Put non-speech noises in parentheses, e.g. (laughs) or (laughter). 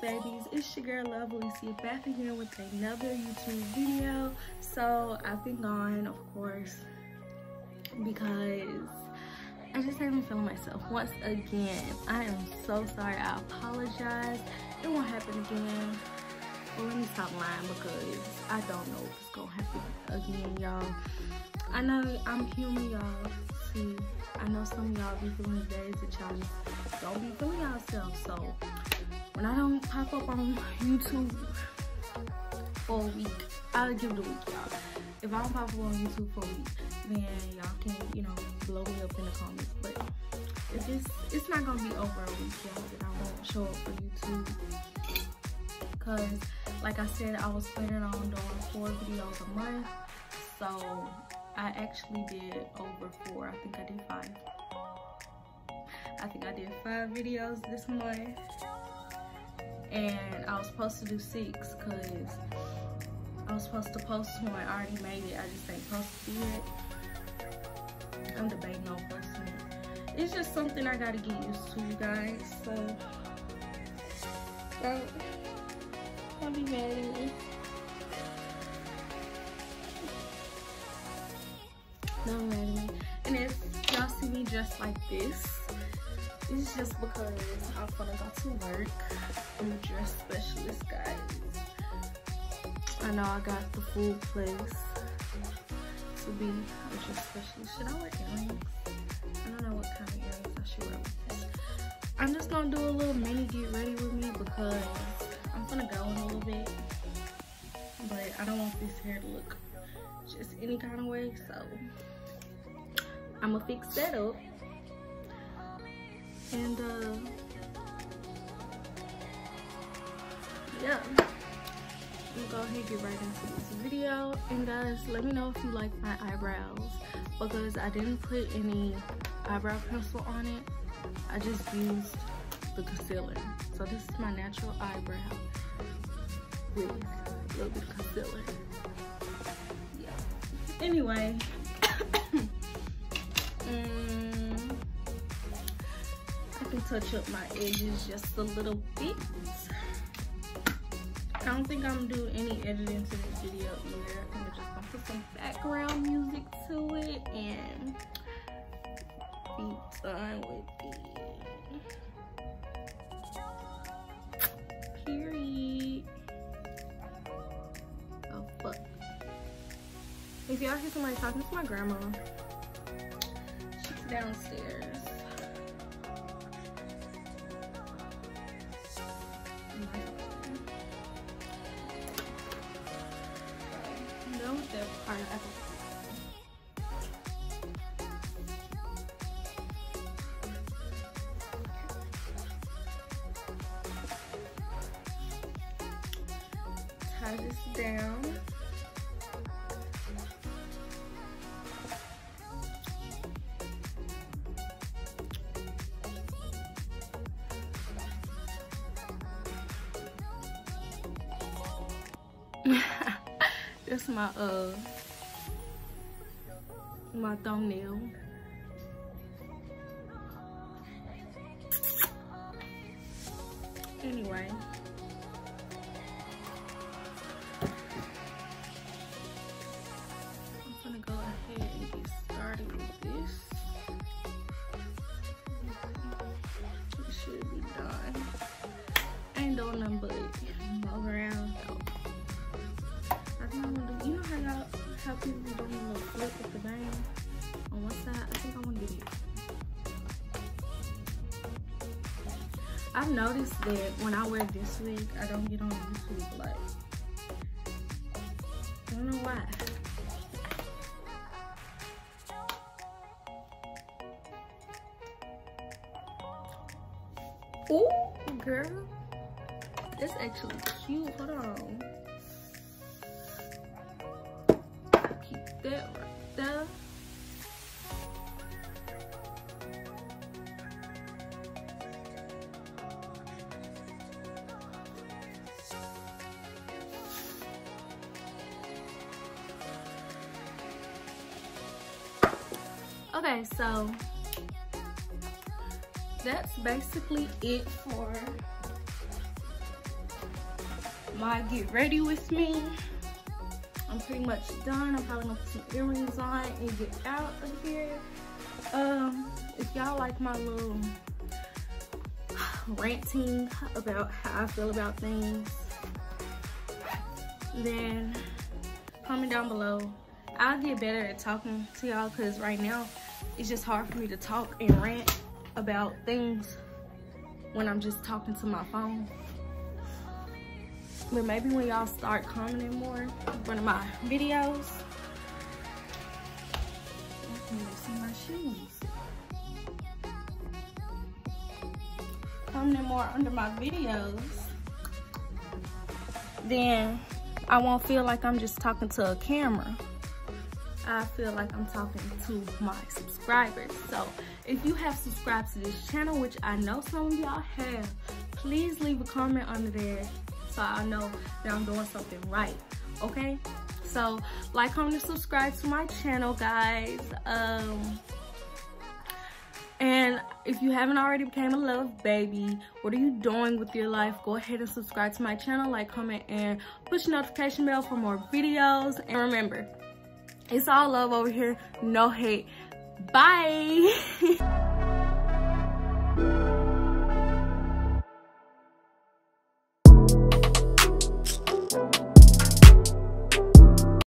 babies. It's your girl love Aleccia back again with another youtube video. So i've been gone of course because i just haven't been feeling myself. Once again i am so sorry. I apologize. It won't happen again. Well let me stop lying because i don't know if it's gonna happen again y'all. I know i'm human y'all. See i know some of y'all be feeling days that y'all just don't be feeling yourself. So when I don't pop up on YouTube for a week, I'll give it a week, y'all. If I don't pop up on YouTube for a week, then y'all can, you know, blow me up in the comments. But it's, it's not gonna be over a week, y'all, that I won't show up for YouTube. Cause, like I said, I was planning on doing four videos a month. So, I actually did over four. I think I did five. I think I did five videos this month and I was supposed to do six because I was supposed to post one. I already made it. I just ain't posted it. I'm debating on posting it. It's just something I gotta get used to, you guys. So don't, don't be mad at me. Don't mad at me. And if y'all see me dressed like this, it's just because I'm gonna go to work. I'm a dress specialist, guys. I know I got the full place to be a dress specialist. Should I wear earrings? I don't know what kind of earrings I should wear with this. I'm just gonna do a little mini get ready with me because I'm gonna go in a little bit. But I don't want this hair to look just any kind of way, so I'm gonna fix that up and uh, yeah. We'll go ahead and get right into this video. And guys let me know if you like my eyebrows. Because I didn't put any eyebrow pencil on it. I just used the concealer. So this is my natural eyebrow with a little bit of concealer. Yeah. Anyway touch up my edges just a little bit. I don't think I'm doing any editing to this video either. I'm just gonna put some background music to it and be done with it. Period. Oh fuck. If y'all hear somebody talking, to my grandma. She's downstairs. Tie this down. (laughs) That's my uh my thumbnail. Anyway. Gonna go ahead and get started with this. It should be done. I ain't doing nothing but move around think I'm gonna do, you know how y'all, how people be doing a little flip with the bang on one side? I think I'm gonna get it. I've noticed that when I wear this wig, I don't get on YouTube like, I don't know why. Ooh, girl. It's actually cute. Hold on. Keep that right there. Okay, so that's basically it for my get ready with me. I'm pretty much done. I'm probably gonna put some earrings on and get out of here. Um, if y'all like my little (sighs) ranting about how I feel about things, then comment down below. I'll get better at talking to y'all because right now it's just hard for me to talk and rant about things when I'm just talking to my phone. But maybe when y'all start commenting more front of my videos. see my shoes. Commenting more under my videos. Then I won't feel like I'm just talking to a camera. I feel like I'm talking to my subscribers. So if you have subscribed to this channel, which I know some of y'all have, please leave a comment under there so I know that I'm doing something right, okay? So like, comment, subscribe to my channel, guys. Um, and if you haven't already became a love baby, what are you doing with your life? Go ahead and subscribe to my channel, like, comment, and push notification bell for more videos. And remember, it's all love over here, no hate. Bye. (laughs)